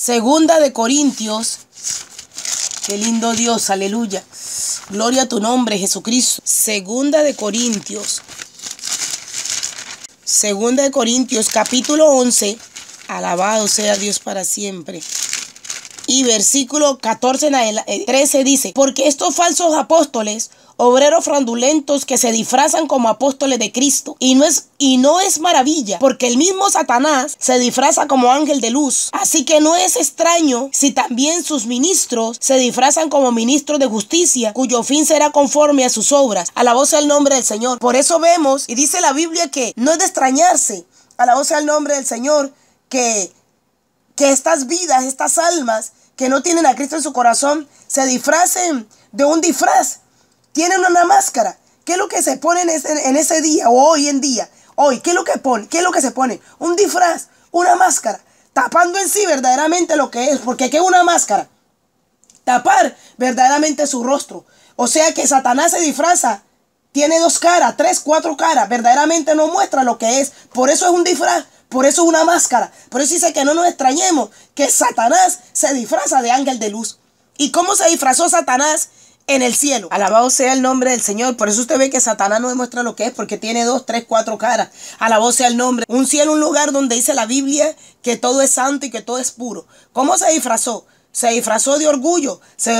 Segunda de Corintios. Qué lindo Dios, aleluya. Gloria a tu nombre, Jesucristo. Segunda de Corintios. Segunda de Corintios, capítulo 11. Alabado sea Dios para siempre. Y versículo 14 en 13 dice, porque estos falsos apóstoles obreros fraudulentos que se disfrazan como apóstoles de Cristo. Y no es y no es maravilla, porque el mismo Satanás se disfraza como ángel de luz. Así que no es extraño si también sus ministros se disfrazan como ministros de justicia, cuyo fin será conforme a sus obras. A la voz del nombre del Señor. Por eso vemos, y dice la Biblia que no es de extrañarse, a la voz del nombre del Señor, que, que estas vidas, estas almas que no tienen a Cristo en su corazón, se disfracen de un disfraz tienen una máscara. ¿Qué es lo que se pone en ese, día o hoy en día? Hoy, ¿qué es lo que? ¿Qué es lo que se pone? Un disfraz, una máscara, tapando en sí verdaderamente lo que es. Porque ¿qué es una máscara? Tapar verdaderamente su rostro. O sea que Satanás se disfraza. Tiene dos caras, tres, cuatro caras. Verdaderamente no muestra lo que es. Por eso es un disfraz. Por eso es una máscara. Por eso dice que no nos extrañemos que Satanás se disfraza de ángel de luz. ¿Y cómo se disfrazó Satanás? En el cielo. Alabado sea el nombre del Señor. Por eso usted ve que Satanás no demuestra lo que es, porque tiene dos, tres, cuatro caras. Alabado sea el nombre. Un cielo, un lugar donde dice la Biblia que todo es santo y que todo es puro. ¿Cómo se disfrazó? Se disfrazó de orgullo, se,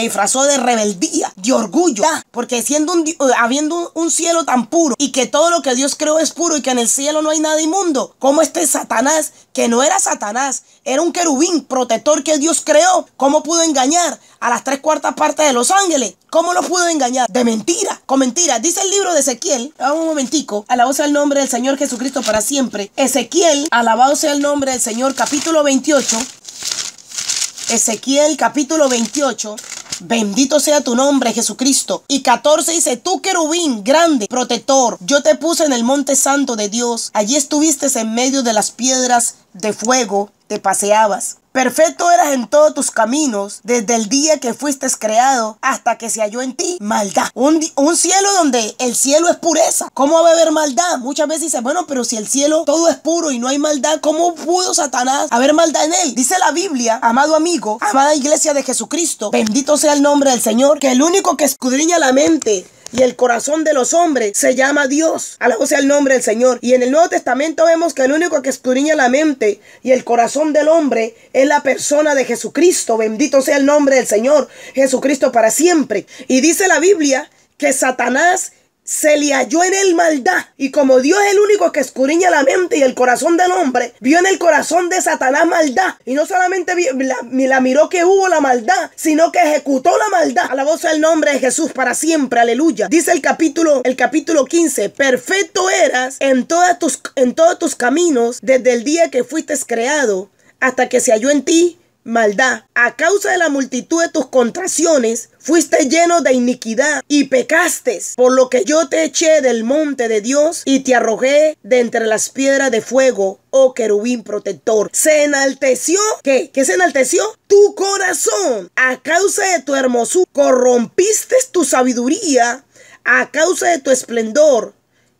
disfrazó de rebeldía, de orgullo, porque siendo un, habiendo un, cielo tan puro y que todo lo que Dios creó es puro y que en el cielo no hay nada inmundo, como este Satanás, que no era Satanás, era un querubín protector que Dios creó, ¿cómo pudo engañar a las tres cuartas partes de los ángeles? ¿Cómo lo pudo engañar? De mentira, con mentira. Dice el libro de Ezequiel, un momentico, alabado sea el nombre del Señor Jesucristo para siempre. Ezequiel, alabado sea el nombre del Señor, capítulo 28. Ezequiel capítulo 28. Bendito sea tu nombre, Jesucristo. Y 14 dice, tú querubín grande, protector, yo te puse en el monte santo de Dios. Allí estuviste en medio de las piedras de fuego, te paseabas. Perfecto eras en todos tus caminos, desde el día que fuiste creado hasta que se halló en ti maldad. Un, cielo donde el cielo es pureza. ¿Cómo va a haber maldad? Muchas veces dicen, bueno, pero si el cielo todo es puro y no hay maldad, ¿cómo pudo Satanás haber maldad en él? Dice la Biblia, amado amigo, amada iglesia de Jesucristo, bendito sea el nombre del Señor, que el único que escudriña la mente y el corazón de los hombres se llama Dios. Alabado sea el nombre del Señor. Y en el Nuevo Testamento vemos que el único que escudriña la mente y el corazón del hombre es la persona de Jesucristo. Bendito sea el nombre del Señor. Jesucristo para siempre. Y dice la Biblia que Satanás se le halló en él maldad. Y como Dios es el único que escudriña la mente y el corazón del hombre, vio en el corazón de Satanás maldad. Y no solamente la, la, miró que hubo la maldad, sino que ejecutó la maldad. A la voz del nombre de Jesús para siempre. Aleluya. Dice el capítulo, el capítulo 15. Perfecto eras en, todas tus, en todos tus caminos desde el día que fuiste creado hasta que se halló en ti maldad. A causa de la multitud de tus contracciones, fuiste lleno de iniquidad y pecaste, por lo que yo te eché del monte de Dios y te arrojé de entre las piedras de fuego, oh querubín protector. Se enalteció, ¿qué? ¿Qué se enalteció? Tu corazón. A causa de tu hermosura, corrompiste tu sabiduría, a causa de tu esplendor,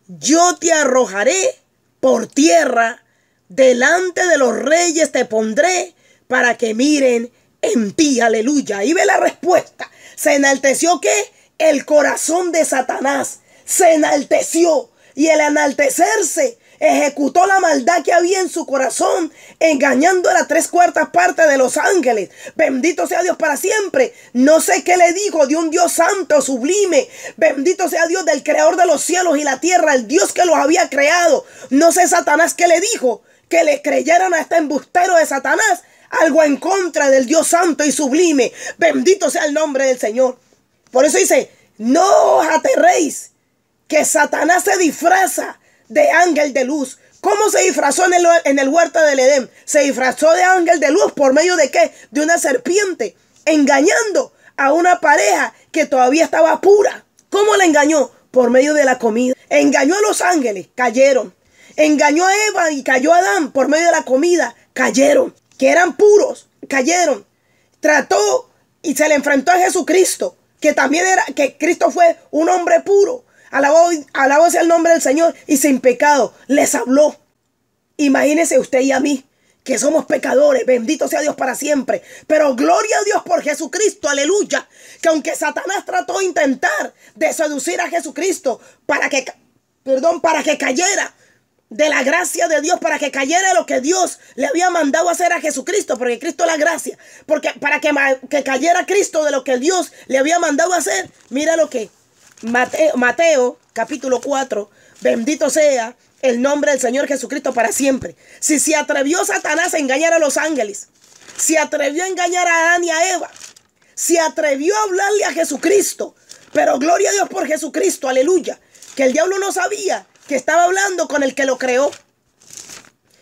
yo te arrojaré por tierra. Delante de los reyes te pondré para que miren en ti, aleluya. Y ve la respuesta. ¿Se enalteció qué? El corazón de Satanás. Se enalteció. Y el enaltecerse ejecutó la maldad que había en su corazón, engañando a las tres cuartas partes de los ángeles. Bendito sea Dios para siempre. No sé qué le dijo de un Dios santo, sublime. Bendito sea Dios del creador de los cielos y la tierra, el Dios que los había creado. No sé Satanás qué le dijo. Que le creyeron a este embustero de Satanás algo en contra del Dios santo y sublime. Bendito sea el nombre del Señor. Por eso dice, no os aterréis, que Satanás se disfraza de ángel de luz. ¿Cómo se disfrazó en el, huerto del Edén? Se disfrazó de ángel de luz por medio de qué? De una serpiente, engañando a una pareja que todavía estaba pura. ¿Cómo la engañó? Por medio de la comida. Engañó a los ángeles, cayeron. Engañó a Eva y cayó a Adán por medio de la comida, cayeron que eran puros, cayeron. Trató y se le enfrentó a Jesucristo, que también era, que Cristo fue un hombre puro. Alabó, sea el nombre del Señor y sin pecado les habló. Imagínese usted y a mí que somos pecadores, bendito sea Dios para siempre. Pero gloria a Dios por Jesucristo, aleluya. Que aunque Satanás trató de intentar de seducir a Jesucristo para que, perdón, para que cayera de la gracia de Dios, para que cayera lo que Dios le había mandado hacer a Jesucristo, porque Cristo es la gracia, porque para que, que cayera Cristo de lo que Dios le había mandado hacer, mira lo que Mateo, capítulo 4, bendito sea el nombre del Señor Jesucristo para siempre. Si se atrevió Satanás a engañar a los ángeles, se atrevió a engañar a Adán y a Eva, se atrevió a hablarle a Jesucristo, pero gloria a Dios por Jesucristo, aleluya, que el diablo no sabía que estaba hablando con el que lo creó.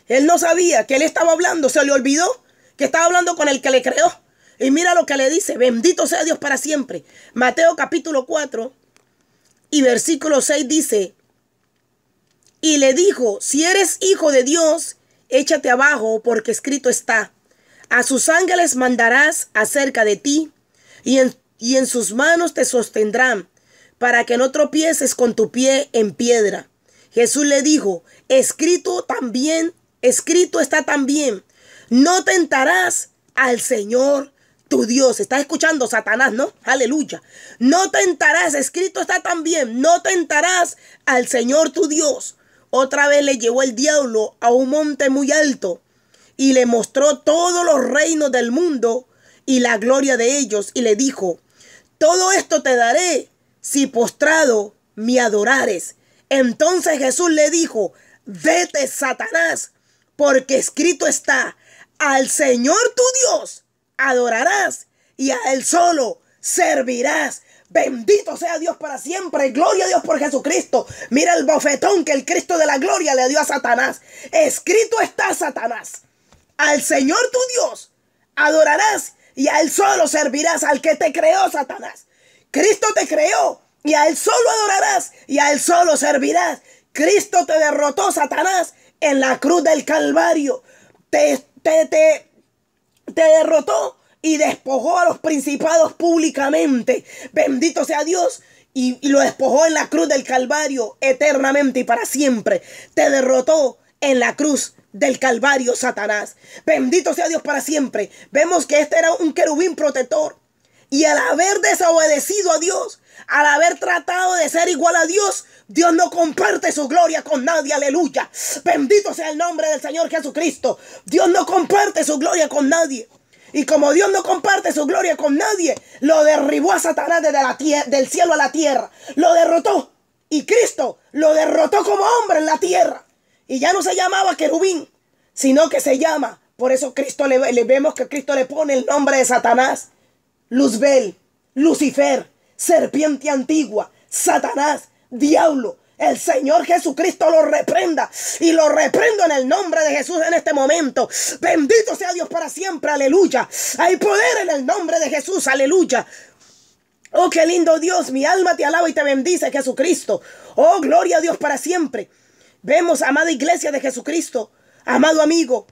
Él no sabía que él estaba hablando, se le olvidó que estaba hablando con el que le creó. Y mira lo que le dice, bendito sea Dios para siempre. Mateo capítulo 4 y versículo 6 dice, y le dijo, si eres hijo de Dios, échate abajo, porque escrito está, a sus ángeles mandarás acerca de ti, y en, y en sus manos te sostendrán, para que no tropieces con tu pie en piedra. Jesús le dijo, escrito también, escrito está también, no tentarás al Señor tu Dios. Estás escuchando, Satanás, ¿no? Aleluya. No tentarás, escrito está también, no tentarás al Señor tu Dios. Otra vez le llevó el diablo a un monte muy alto y le mostró todos los reinos del mundo y la gloria de ellos y le dijo, todo esto te daré si postrado me adorares. Entonces Jesús le dijo, vete Satanás, porque escrito está, al Señor tu Dios adorarás y a Él solo servirás. Bendito sea Dios para siempre. Gloria a Dios por Jesucristo. Mira el bofetón que el Cristo de la gloria le dio a Satanás. Escrito está Satanás. Al Señor tu Dios adorarás y a Él solo servirás al que te creó Satanás. Cristo te creó y a Él solo adorarás y a Él solo servirás. Cristo te derrotó Satanás en la cruz del Calvario. Te, te, te, derrotó y despojó a los principados públicamente. Bendito sea Dios. Y, lo despojó en la cruz del Calvario eternamente y para siempre. Te derrotó en la cruz del Calvario, Satanás. Bendito sea Dios para siempre. Vemos que este era un querubín protector. Y al haber desobedecido a Dios, al haber tratado de ser igual a Dios, Dios no comparte su gloria con nadie, aleluya. Bendito sea el nombre del Señor Jesucristo. Dios no comparte su gloria con nadie. Y como Dios no comparte su gloria con nadie, lo derribó a Satanás desde la del cielo a la tierra. Lo derrotó. Y Cristo lo derrotó como hombre en la tierra. Y ya no se llamaba querubín, sino que se llama. Por eso Cristo le, le vemos que Cristo le pone el nombre de Satanás. Luzbel, Lucifer, serpiente antigua, Satanás, diablo. El Señor Jesucristo lo reprenda y lo reprendo en el nombre de Jesús en este momento. Bendito sea Dios para siempre, aleluya. Hay poder en el nombre de Jesús, aleluya. Oh, qué lindo Dios, mi alma te alaba y te bendice, Jesucristo. Oh, gloria a Dios para siempre. Vemos, amada iglesia de Jesucristo, amado amigo,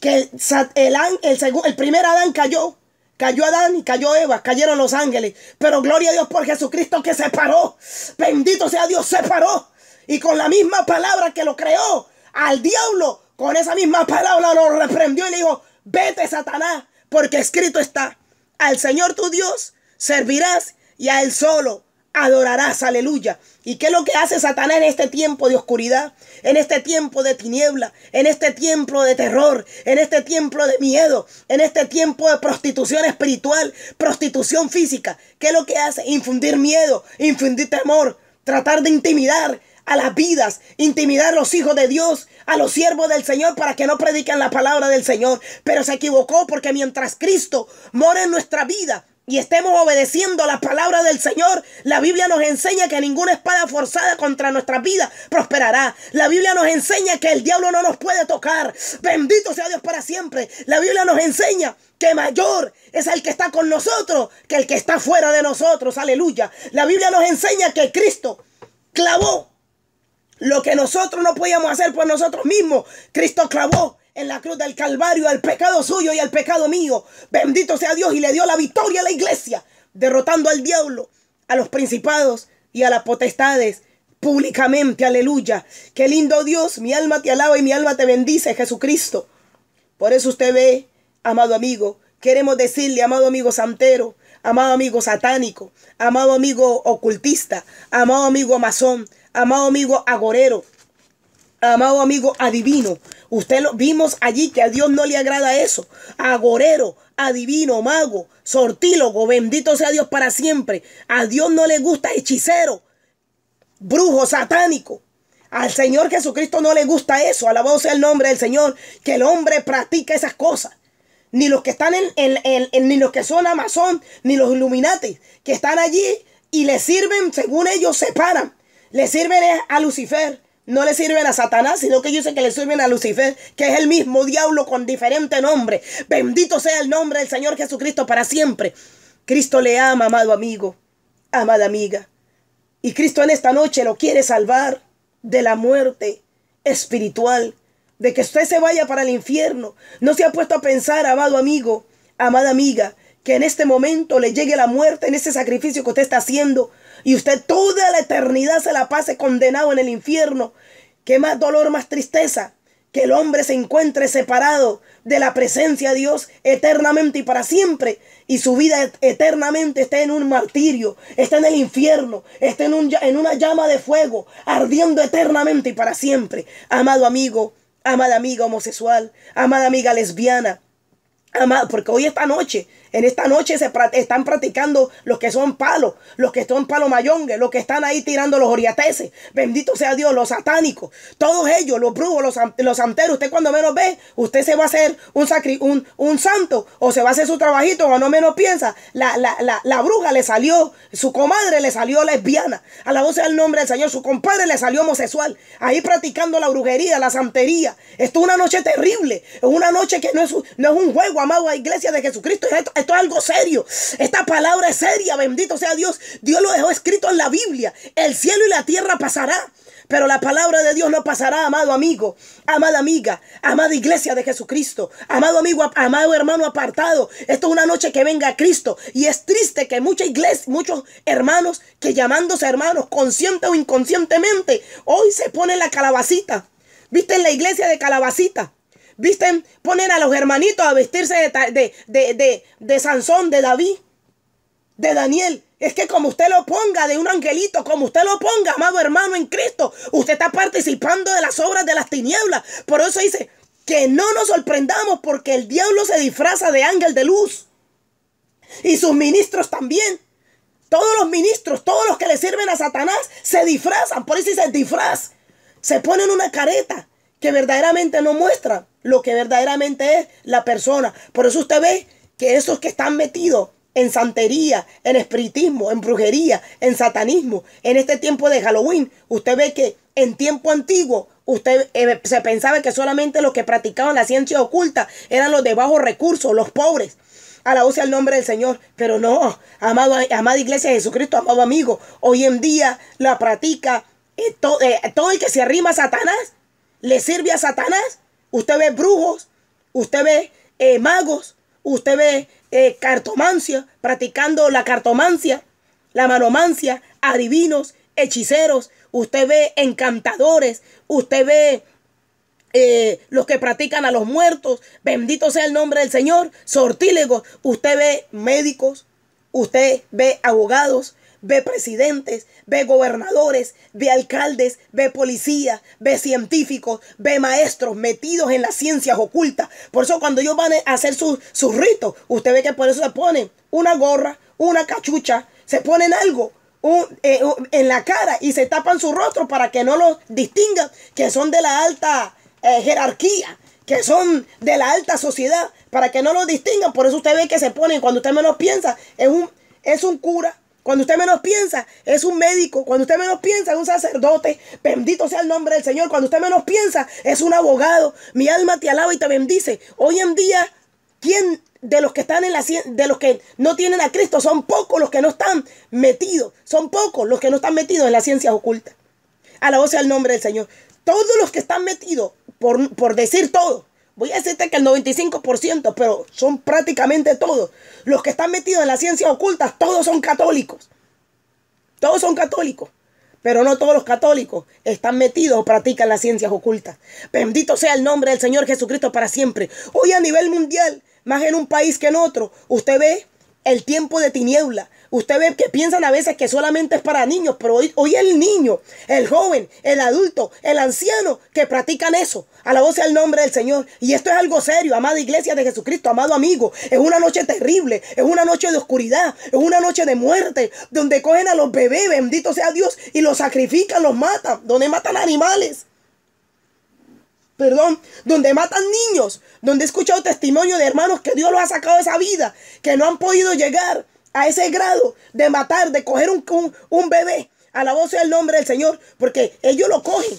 que el, el, primer Adán cayó. Cayó Adán y cayó Eva, cayeron los ángeles. Pero gloria a Dios por Jesucristo que se paró. Bendito sea Dios, se paró. Y con la misma palabra que lo creó, al diablo, con esa misma palabra lo reprendió y le dijo, vete Satanás, porque escrito está, al Señor tu Dios servirás y a Él solo adorarás, aleluya. ¿Y qué es lo que hace Satanás en este tiempo de oscuridad? En este tiempo de tiniebla, en este tiempo de terror, en este tiempo de miedo, en este tiempo de prostitución espiritual, prostitución física. ¿Qué es lo que hace? Infundir miedo, infundir temor, tratar de intimidar a las vidas, intimidar a los hijos de Dios, a los siervos del Señor para que no prediquen la palabra del Señor. Pero se equivocó porque mientras Cristo mora en nuestra vida, y estemos obedeciendo la palabra del Señor, la Biblia nos enseña que ninguna espada forzada contra nuestra vida prosperará. La Biblia nos enseña que el diablo no nos puede tocar. Bendito sea Dios para siempre. La Biblia nos enseña que mayor es el que está con nosotros que el que está fuera de nosotros. Aleluya. La Biblia nos enseña que Cristo clavó lo que nosotros no podíamos hacer por nosotros mismos. Cristo clavó en la cruz del Calvario al pecado suyo y al pecado mío. Bendito sea Dios y le dio la victoria a la iglesia, derrotando al diablo, a los principados y a las potestades públicamente. Aleluya. Qué lindo Dios, mi alma te alaba y mi alma te bendice, Jesucristo. Por eso usted ve, amado amigo, queremos decirle, amado amigo santero, amado amigo satánico, amado amigo ocultista, amado amigo masón, amado amigo agorero, amado amigo adivino. Usted lo vimos allí que a Dios no le agrada eso. Agorero, adivino, mago, sortílogo, bendito sea Dios para siempre. A Dios no le gusta hechicero, brujo, satánico. Al Señor Jesucristo no le gusta eso. Alabado sea el nombre del Señor. Que el hombre practica esas cosas. Ni los que están en, ni los que son Amazon, ni los Illuminati, que están allí y le sirven, según ellos, se paran. Le sirven a Lucifer. No le sirven a Satanás, sino que ellos dicen que le sirven a Lucifer, que es el mismo diablo con diferente nombre. Bendito sea el nombre del Señor Jesucristo para siempre. Cristo le ama, amado amigo, amada amiga. Y Cristo en esta noche lo quiere salvar de la muerte espiritual, de que usted se vaya para el infierno. No se ha puesto a pensar, amado amigo, amada amiga, que en este momento le llegue la muerte en ese sacrificio que usted está haciendo y usted toda la eternidad se la pase condenado en el infierno. ¿Qué más dolor, más tristeza? Que el hombre se encuentre separado de la presencia de Dios eternamente y para siempre. Y su vida eternamente esté en un martirio, está en el infierno, está en, un, en una llama de fuego, ardiendo eternamente y para siempre. Amado amigo, amada amiga homosexual, amada amiga lesbiana, amado, porque hoy esta noche en esta noche se están practicando los que son palos, los que son palo mayongue, los que están ahí tirando los oriateses. Bendito sea Dios, los satánicos. Todos ellos, los brujos, los, los santeros. Usted cuando menos ve, usted se va a hacer un, sacri, un, un santo o se va a hacer su trabajito o no menos piensa. La, la, la, la bruja le salió, su comadre le salió lesbiana. A la voz del nombre del Señor, su compadre le salió homosexual. Ahí practicando la brujería, la santería. Esto es una noche terrible. Es una noche que no es, no es un juego, amado a iglesia de Jesucristo. Esto es algo serio. Esta palabra es seria, bendito sea Dios. Dios lo dejó escrito en la Biblia. El cielo y la tierra pasará. Pero la palabra de Dios no pasará, amado amigo, amada amiga, amada iglesia de Jesucristo, amado amigo, amado hermano apartado. Esto es una noche que venga Cristo. Y es triste que mucha iglesia, muchos hermanos que llamándose hermanos, consciente o inconscientemente, hoy se ponen la calabacita. ¿Viste en la iglesia de calabacita? ¿Viste? Ponen a los hermanitos a vestirse de, de, de, de, Sansón, de David, de Daniel. Es que como usted lo ponga de un angelito, como usted lo ponga, amado hermano en Cristo, usted está participando de las obras de las tinieblas. Por eso dice que no nos sorprendamos porque el diablo se disfraza de ángel de luz. Y sus ministros también. Todos los ministros, todos los que le sirven a Satanás, se disfrazan. Por eso dice disfraz. Se ponen una careta que verdaderamente no muestra lo que verdaderamente es la persona. Por eso usted ve que esos que están metidos en santería, en espiritismo, en brujería, en satanismo, en este tiempo de Halloween, usted ve que en tiempo antiguo usted eh, se pensaba que solamente los que practicaban la ciencia oculta eran los de bajos recursos, los pobres. A la voz al nombre del Señor. Pero no, amado, amada iglesia de Jesucristo, amado amigo, hoy en día la practica eh, eh, todo el que se arrima a Satanás le sirve a Satanás. Usted ve brujos, usted ve eh, magos, usted ve eh, cartomancia, practicando la cartomancia, la manomancia, adivinos, hechiceros, usted ve encantadores, usted ve eh, los que practican a los muertos, bendito sea el nombre del Señor, sortílegos, usted ve médicos, usted ve abogados, ve presidentes, ve gobernadores, ve alcaldes, ve policías, ve científicos, ve maestros metidos en las ciencias ocultas. Por eso cuando ellos van a hacer sus su ritos, usted ve que por eso se ponen una gorra, una cachucha, se ponen algo eh, en la cara y se tapan su rostro para que no los distingan que son de la alta eh, jerarquía, que son de la alta sociedad, para que no los distingan. Por eso usted ve que se ponen, cuando usted menos piensa, es un, es un cura, cuando usted menos piensa, es un médico. Cuando usted menos piensa, es un sacerdote. Bendito sea el nombre del Señor. Cuando usted menos piensa, es un abogado. Mi alma te alaba y te bendice. Hoy en día, ¿quién de los que están en la de los que no tienen a Cristo son pocos los que no están metidos? Son pocos los que no están metidos en la ciencia oculta. Alabado sea el nombre del Señor. Todos los que están metidos, por, por decir todo, Voy a decirte que el 95%, pero son prácticamente todos. Los que están metidos en la ciencia oculta, todos son católicos. Todos son católicos. Pero no todos los católicos están metidos o practican las ciencias ocultas. Bendito sea el nombre del Señor Jesucristo para siempre. Hoy a nivel mundial, más en un país que en otro, usted ve el tiempo de tiniebla. Usted ve que piensan a veces que solamente es para niños, pero hoy, hoy el niño, el joven, el adulto, el anciano que practican eso. A la voz el nombre del Señor. Y esto es algo serio, amada iglesia de Jesucristo, amado amigo. Es una noche terrible, es una noche de oscuridad, es una noche de muerte, donde cogen a los bebés, bendito sea Dios, y los sacrifican, los matan, donde matan animales perdón, donde matan niños, donde he escuchado testimonio de hermanos que Dios los ha sacado de esa vida, que no han podido llegar a ese grado de matar, de coger un, un, bebé. A la voz del nombre del Señor, porque ellos lo cogen.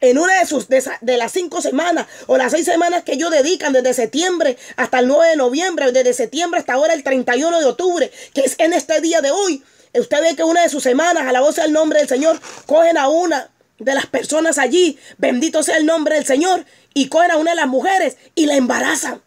En una de, sus, de, de, las cinco semanas o las seis semanas que ellos dedican desde septiembre hasta el 9 de noviembre, desde septiembre hasta ahora el 31 de octubre, que es en este día de hoy, usted ve que una de sus semanas, a la voz del nombre del Señor, cogen a una de las personas allí, bendito sea el nombre del Señor, y cogen a una de las mujeres y la embarazan.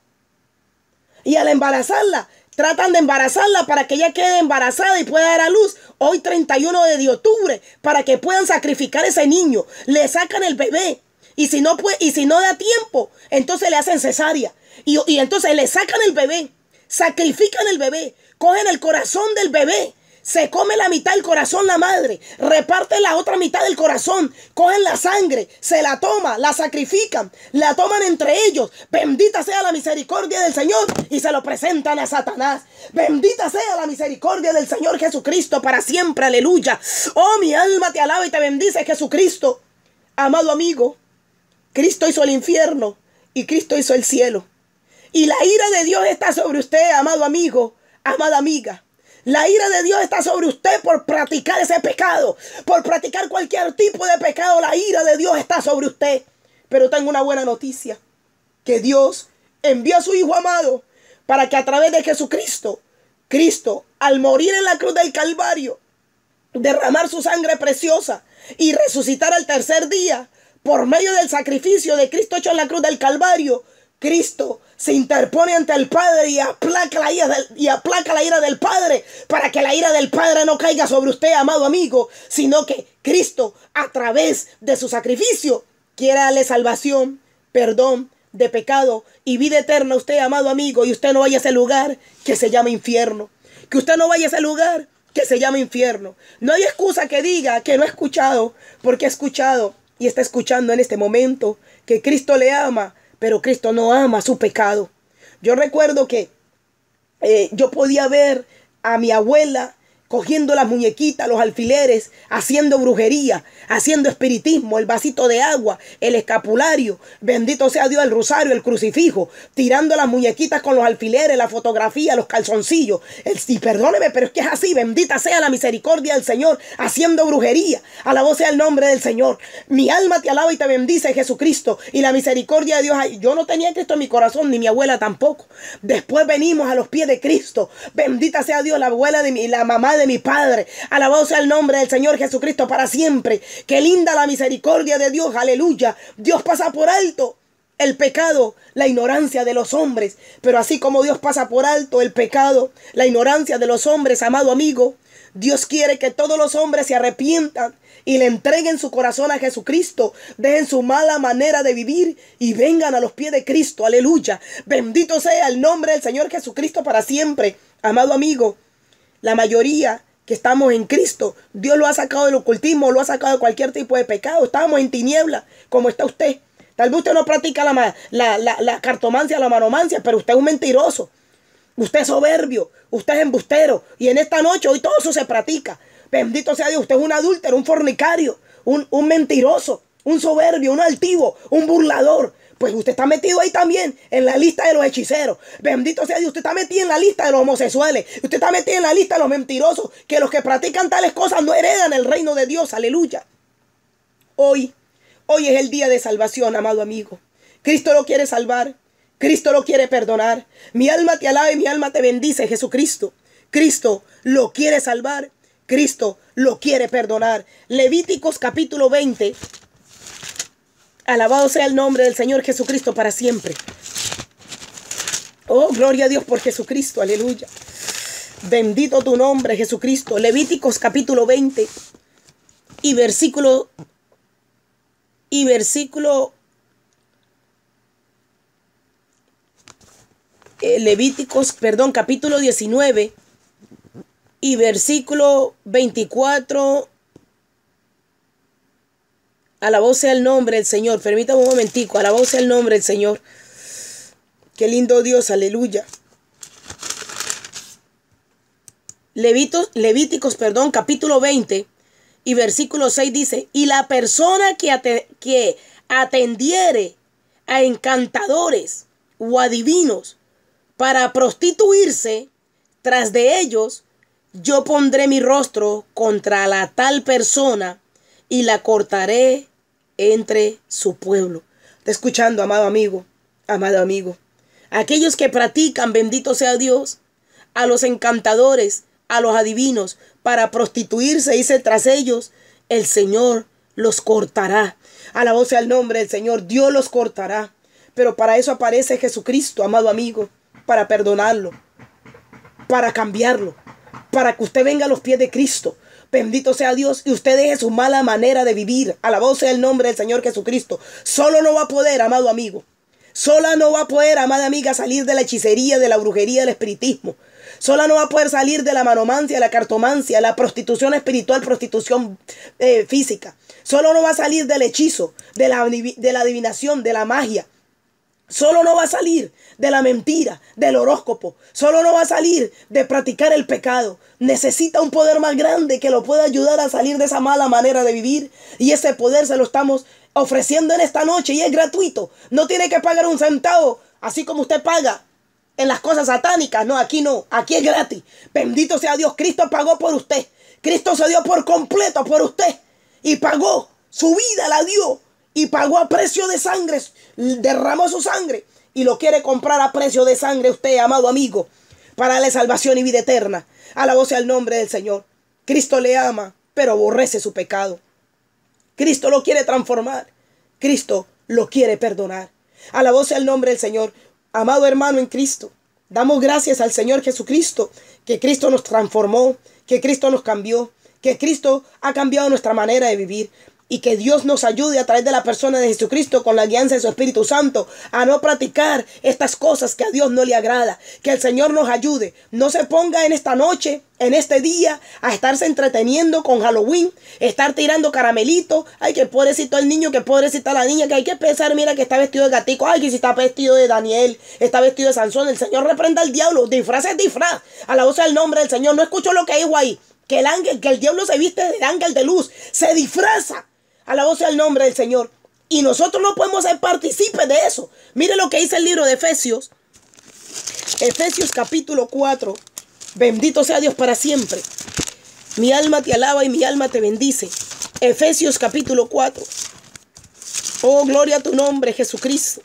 Y al embarazarla, tratan de embarazarla para que ella quede embarazada y pueda dar a luz hoy 31 de octubre, para que puedan sacrificar ese niño. Le sacan el bebé. Y si no, puede, y si no da tiempo, entonces le hacen cesárea. Y, y entonces le sacan el bebé, sacrifican el bebé, cogen el corazón del bebé se come la mitad del corazón la madre, reparte la otra mitad del corazón, cogen la sangre, se la toma, la sacrifican, la toman entre ellos. Bendita sea la misericordia del Señor y se lo presentan a Satanás. Bendita sea la misericordia del Señor Jesucristo para siempre, aleluya. Oh, mi alma te alaba y te bendice Jesucristo. Amado amigo, Cristo hizo el infierno y Cristo hizo el cielo. Y la ira de Dios está sobre usted, amado amigo, amada amiga. La ira de Dios está sobre usted por practicar ese pecado. Por practicar cualquier tipo de pecado. La ira de Dios está sobre usted. Pero tengo una buena noticia. Que Dios envió a su Hijo amado para que a través de Jesucristo, Cristo, al morir en la cruz del Calvario, derramar su sangre preciosa y resucitar al tercer día, por medio del sacrificio de Cristo hecho en la cruz del Calvario, Cristo se interpone ante el Padre y aplaca, la ira del, y aplaca la ira del Padre para que la ira del Padre no caiga sobre usted, amado amigo, sino que Cristo, a través de su sacrificio, quiere darle salvación, perdón de pecado y vida eterna a usted, amado amigo, y usted no vaya a ese lugar que se llama infierno. Que usted no vaya a ese lugar que se llama infierno. No hay excusa que diga que no ha escuchado, porque ha escuchado y está escuchando en este momento que Cristo le ama pero Cristo no ama su pecado. Yo recuerdo que eh, yo podía ver a mi abuela cogiendo las muñequitas, los alfileres, haciendo brujería, haciendo espiritismo, el vasito de agua, el escapulario, bendito sea Dios, el rosario, el crucifijo, tirando las muñequitas con los alfileres, la fotografía, los calzoncillos. El, y perdóneme, pero es que es así, bendita sea la misericordia del Señor, haciendo brujería. Alabado sea el nombre del Señor. Mi alma te alaba y te bendice, Jesucristo, y la misericordia de Dios. Yo no tenía Cristo en mi corazón, ni mi abuela tampoco. Después venimos a los pies de Cristo. Bendita sea Dios, la abuela de mi, la mamá de mi Padre. Alabado sea el nombre del Señor Jesucristo para siempre. Qué linda la misericordia de Dios. Aleluya. Dios pasa por alto el pecado, la ignorancia de los hombres. Pero así como Dios pasa por alto el pecado, la ignorancia de los hombres, amado amigo, Dios quiere que todos los hombres se arrepientan y le entreguen su corazón a Jesucristo, dejen su mala manera de vivir y vengan a los pies de Cristo. Aleluya. Bendito sea el nombre del Señor Jesucristo para siempre. Amado amigo, la mayoría que estamos en Cristo, Dios lo ha sacado del ocultismo, lo ha sacado de cualquier tipo de pecado. Estamos en tiniebla, como está usted. Tal vez usted no practica la, la, la, cartomancia, la manomancia, pero usted es un mentiroso. Usted es soberbio, usted es embustero. Y en esta noche, hoy todo eso se practica. Bendito sea Dios, usted es un adúltero, un fornicario, un, un mentiroso, un soberbio, un altivo, un burlador. Pues usted está metido ahí también en la lista de los hechiceros. Bendito sea Dios, usted está metido en la lista de los homosexuales. Usted está metido en la lista de los mentirosos. Que los que practican tales cosas no heredan el reino de Dios. Aleluya. Hoy, hoy es el día de salvación, amado amigo. Cristo lo quiere salvar. Cristo lo quiere perdonar. Mi alma te alaba y mi alma te bendice, Jesucristo. Cristo lo quiere salvar. Cristo lo quiere perdonar. Levíticos capítulo 20, Alabado sea el nombre del Señor Jesucristo para siempre. Oh, gloria a Dios por Jesucristo, aleluya. Bendito tu nombre, Jesucristo. Levíticos capítulo 20. y versículo y versículo eh, Levíticos, perdón, capítulo 19 y versículo 24 Alabó sea el nombre del Señor. Permítame un momentico. Alabó sea el nombre del Señor. Qué lindo Dios, aleluya. Levitos, Levíticos, perdón, capítulo 20 y versículo 6 dice, y la persona que, que atendiere a encantadores o adivinos para prostituirse tras de ellos, yo pondré mi rostro contra la tal persona y la cortaré entre su pueblo. Está escuchando, amado amigo, amado amigo. Aquellos que practican, bendito sea Dios, a los encantadores, a los adivinos, para prostituirse, dice tras ellos, el Señor los cortará. Alabó sea el nombre del Señor, Dios los cortará. Pero para eso aparece Jesucristo, amado amigo, para perdonarlo, para cambiarlo, para que usted venga a los pies de Cristo, Bendito sea Dios y usted deje su mala manera de vivir. Alabado sea el nombre del Señor Jesucristo. Solo no va a poder, amado amigo. Sola no va a poder, amada amiga, salir de la hechicería, de la brujería, del espiritismo. Sola no va a poder salir de la manomancia, la cartomancia, la prostitución espiritual, prostitución eh, física. Solo no va a salir del hechizo, de la, de la adivinación, de la magia. Solo no va a salir de la mentira, del horóscopo. Solo no va a salir de practicar el pecado. Necesita un poder más grande que lo pueda ayudar a salir de esa mala manera de vivir. Y ese poder se lo estamos ofreciendo en esta noche y es gratuito. No tiene que pagar un centavo, así como usted paga en las cosas satánicas. No, aquí no, aquí es gratis. Bendito sea Dios, Cristo pagó por usted. Cristo se dio por completo por usted y pagó. Su vida la dio y pagó a precio de sangre, derramó su sangre y lo quiere comprar a precio de sangre usted, amado amigo, para darle salvación y vida eterna. Alabó sea el nombre del Señor. Cristo le ama, pero aborrece su pecado. Cristo lo quiere transformar. Cristo lo quiere perdonar. Alabó sea el nombre del Señor. Amado hermano en Cristo, damos gracias al Señor Jesucristo, que Cristo nos transformó, que Cristo nos cambió, que Cristo ha cambiado nuestra manera de vivir y que Dios nos ayude a través de la persona de Jesucristo con la guianza de su Espíritu Santo a no practicar estas cosas que a Dios no le agrada. Que el Señor nos ayude. No se ponga en esta noche, en este día, a estarse entreteniendo con Halloween, estar tirando caramelito. Ay, que pobrecito el niño, que pobrecita la niña, que hay que pensar, mira que está vestido de gatico. Ay, que si está vestido de Daniel, está vestido de Sansón. El Señor reprenda al diablo. Disfraz es disfraz. A la voz del nombre del Señor. No escucho lo que dijo ahí. Que el ángel, que el diablo se viste de ángel de luz. Se disfraza a la voz sea el nombre del Señor. Y nosotros no podemos ser partícipes de eso. Mire lo que dice el libro de Efesios. Efesios capítulo 4. Bendito sea Dios para siempre. Mi alma te alaba y mi alma te bendice. Efesios capítulo 4. Oh, gloria a tu nombre, Jesucristo.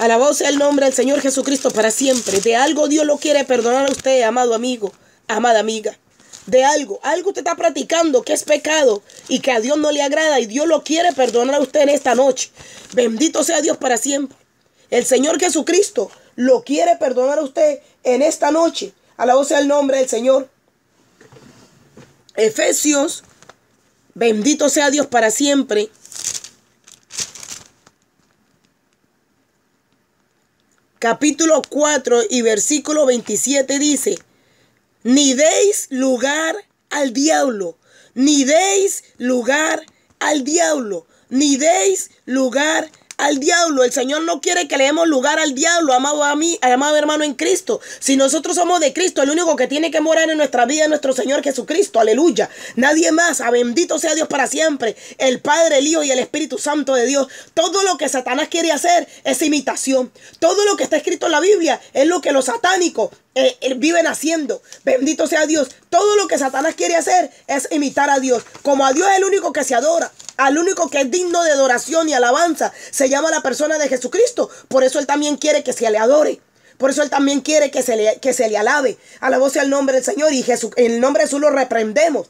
Alabado sea el nombre del Señor Jesucristo para siempre. De algo Dios lo quiere perdonar a usted, amado amigo, amada amiga de algo, algo usted está practicando que es pecado y que a Dios no le agrada y Dios lo quiere perdonar a usted en esta noche. Bendito sea Dios para siempre. El Señor Jesucristo lo quiere perdonar a usted en esta noche. Alabado sea el nombre del Señor. Efesios, bendito sea Dios para siempre. Capítulo 4 y versículo 27 dice, ni deis lugar al diablo, ni deis lugar al diablo, ni deis lugar al diablo. El Señor no quiere que le demos lugar al diablo, amado a mí, amado hermano en Cristo. Si nosotros somos de Cristo, el único que tiene que morar en nuestra vida es nuestro Señor Jesucristo. Aleluya. Nadie más. A bendito sea Dios para siempre. El Padre, el Hijo y el Espíritu Santo de Dios. Todo lo que Satanás quiere hacer es imitación. Todo lo que está escrito en la Biblia es lo que los satánicos eh, eh, viven haciendo. Bendito sea Dios. Todo lo que Satanás quiere hacer es imitar a Dios. Como a Dios es el único que se adora. Al único que es digno de adoración y alabanza se llama la persona de Jesucristo. Por eso Él también quiere que se le adore. Por eso Él también quiere que se le, que se le alabe. Alabó sea el nombre del Señor y Jesús, en el nombre de Jesús lo reprendemos.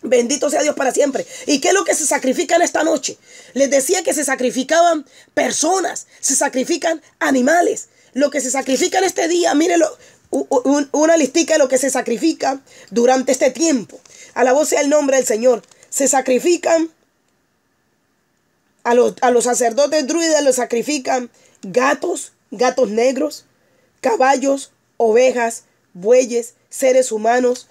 Bendito sea Dios para siempre. ¿Y qué es lo que se sacrifica en esta noche? Les decía que se sacrificaban personas, se sacrifican animales. Lo que se sacrifica en este día, mírelo, una listica de lo que se sacrifica durante este tiempo. A la voz sea el nombre del Señor. se sacrifican, a los, a los sacerdotes druidas los sacrifican gatos, gatos negros, caballos, ovejas, bueyes, seres humanos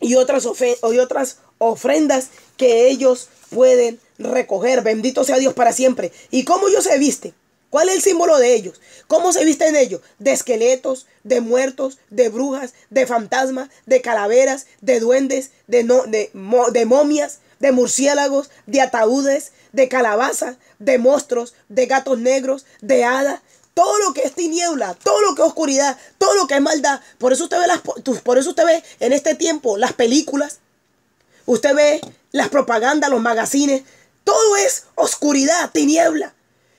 y otras, y otras ofrendas que ellos pueden recoger. Bendito sea Dios para siempre. ¿Y cómo ellos se visten? ¿Cuál es el símbolo de ellos? ¿Cómo se visten ellos? De esqueletos, de muertos, de brujas, de fantasmas, de calaveras, de duendes, de, no, de, de momias, de murciélagos, de ataúdes, de calabazas, de monstruos, de gatos negros, de hadas. Todo lo que es tiniebla, todo lo que es oscuridad, todo lo que es maldad. Por eso usted ve, las, por eso usted ve en este tiempo las películas. Usted ve las propagandas, los magazines. Todo es oscuridad, tiniebla.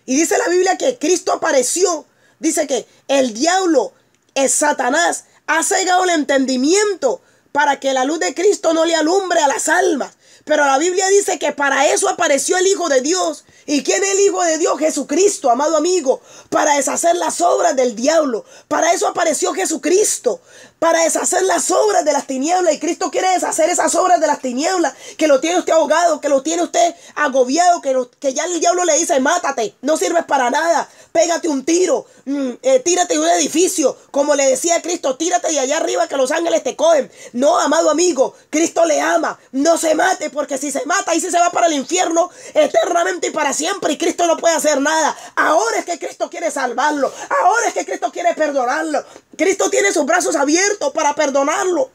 Y dice la Biblia que Cristo apareció. Dice que el diablo, es Satanás, ha cegado el entendimiento para que la luz de Cristo no le alumbre a las almas. Pero la Biblia dice que para eso apareció el Hijo de Dios. ¿Y quién es el Hijo de Dios? Jesucristo, amado amigo. Para deshacer las obras del diablo. Para eso apareció Jesucristo. Para deshacer las obras de las tinieblas. Y Cristo quiere deshacer esas obras de las tinieblas. Que lo tiene usted ahogado. Que lo tiene usted agobiado. Que, que ya el diablo le dice, mátate. No sirves para nada. Pégate un tiro. Mm, eh, tírate de un edificio. Como le decía Cristo, tírate de allá arriba que los ángeles te cogen. No, amado amigo. Cristo le ama. No se mate porque si se mata, y si se va para el infierno eternamente y para siempre. Y Cristo no puede hacer nada. Ahora es que Cristo quiere salvarlo. Ahora es que Cristo quiere perdonarlo. Cristo tiene sus brazos abiertos para perdonarlo.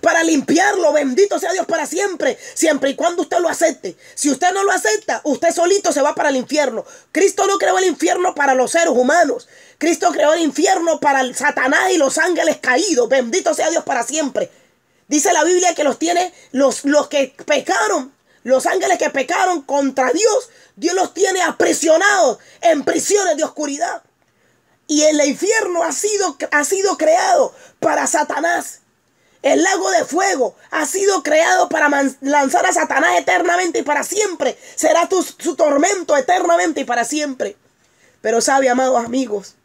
Para limpiarlo, bendito sea Dios para siempre, siempre y cuando usted lo acepte. Si usted no lo acepta, usted solito se va para el infierno. Cristo no creó el infierno para los seres humanos. Cristo creó el infierno para el Satanás y los ángeles caídos. Bendito sea Dios para siempre. Dice la Biblia que los tiene los, los que pecaron, los ángeles que pecaron contra Dios, Dios los tiene aprisionados en prisiones de oscuridad. Y el infierno ha sido, ha sido creado para Satanás. El lago de fuego ha sido creado para lanzar a Satanás eternamente y para siempre. Será tu, su tormento eternamente y para siempre. Pero sabe, amados amigos,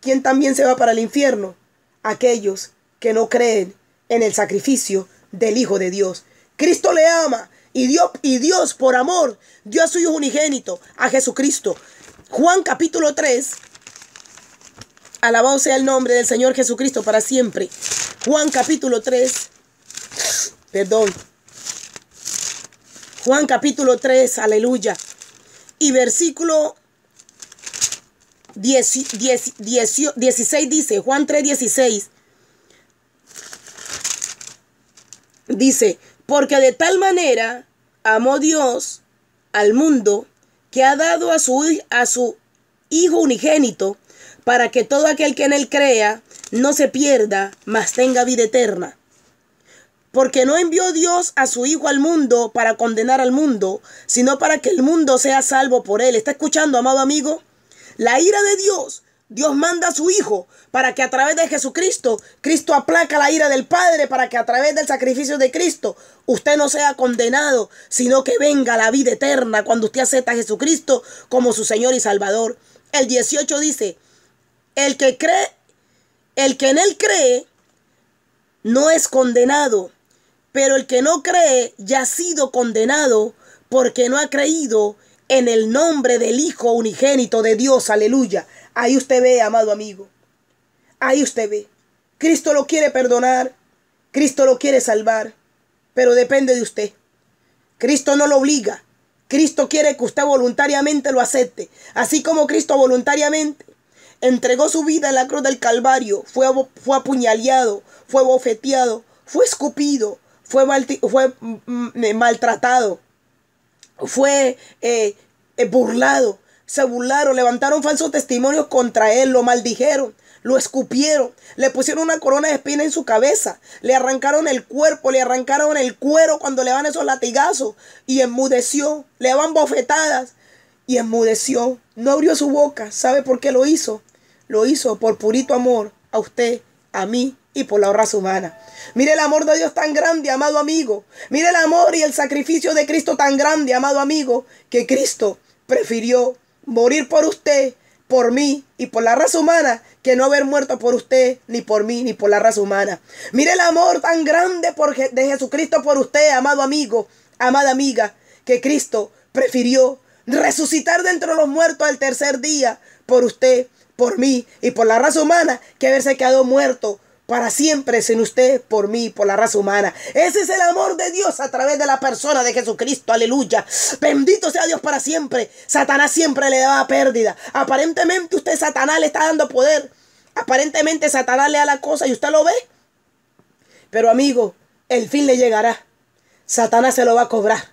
¿quién también se va para el infierno? Aquellos que no creen en el sacrificio del Hijo de Dios. Cristo le ama y Dios, y Dios por amor dio a su Hijo unigénito, a Jesucristo. Juan capítulo 3. Alabado sea el nombre del Señor Jesucristo para siempre. Juan capítulo 3. Perdón. Juan capítulo 3, aleluya. Y versículo 16 dice, Juan 3, 16. Dice, porque de tal manera amó Dios al mundo que ha dado a su, a su Hijo unigénito para que todo aquel que en él crea no se pierda, mas tenga vida eterna. Porque no envió Dios a su Hijo al mundo para condenar al mundo, sino para que el mundo sea salvo por él. ¿Está escuchando, amado amigo? La ira de Dios Dios manda a su Hijo para que a través de Jesucristo, Cristo aplaca la ira del Padre para que a través del sacrificio de Cristo usted no sea condenado, sino que venga la vida eterna cuando usted acepta a Jesucristo como su Señor y Salvador. El 18 dice, el que cree, el que en él cree, no es condenado, pero el que no cree ya ha sido condenado porque no ha creído en el nombre del Hijo unigénito de Dios. Aleluya. Ahí usted ve, amado amigo. Ahí usted ve. Cristo lo quiere perdonar. Cristo lo quiere salvar. Pero depende de usted. Cristo no lo obliga. Cristo quiere que usted voluntariamente lo acepte. Así como Cristo voluntariamente entregó su vida en la cruz del Calvario. Fue, fue apuñaleado. Fue bofeteado. Fue escupido. Fue, fue mm, mm, maltratado. Fue eh, eh, burlado se burlaron, levantaron falsos testimonios contra él, lo maldijeron, lo escupieron, le pusieron una corona de espina en su cabeza, le arrancaron el cuerpo, le arrancaron el cuero cuando le van esos latigazos y enmudeció, le daban bofetadas y enmudeció, no abrió su boca. ¿Sabe por qué lo hizo? Lo hizo por purito amor a usted, a mí y por la raza humana. Mire el amor de Dios tan grande, amado amigo. Mire el amor y el sacrificio de Cristo tan grande, amado amigo, que Cristo prefirió morir por usted por mí y por la raza humana que no haber muerto por usted, ni por mí, ni por la raza humana. Mire el amor tan grande por de Jesucristo por usted, amado amigo, amada amiga, que Cristo prefirió resucitar dentro de los muertos al tercer día por usted, por mí y por la raza humana que haberse quedado muerto para siempre sin usted, por mí, por la raza humana. Ese es el amor de Dios a través de la persona de Jesucristo. Aleluya. Bendito sea Dios para siempre. Satanás siempre le daba pérdida. Aparentemente usted, Satanás, le está dando poder. Aparentemente Satanás le da la cosa y usted lo ve. Pero amigo, el fin le llegará. Satanás se lo va a cobrar.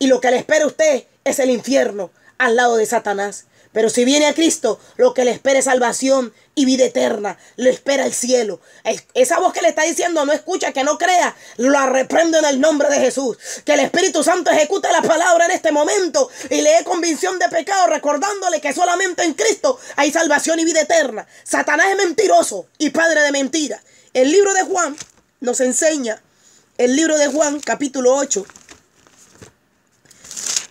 Y lo que le espera a usted es el infierno al lado de Satanás. Pero si viene a Cristo, lo que le espera es salvación y vida eterna. Le espera el cielo. Esa voz que le está diciendo no escucha, que no crea, lo reprendo en el nombre de Jesús. Que el Espíritu Santo ejecute la palabra en este momento y le dé convicción de pecado, recordándole que solamente en Cristo hay salvación y vida eterna. Satanás es mentiroso y padre de mentira. El libro de Juan nos enseña, el libro de Juan capítulo 8.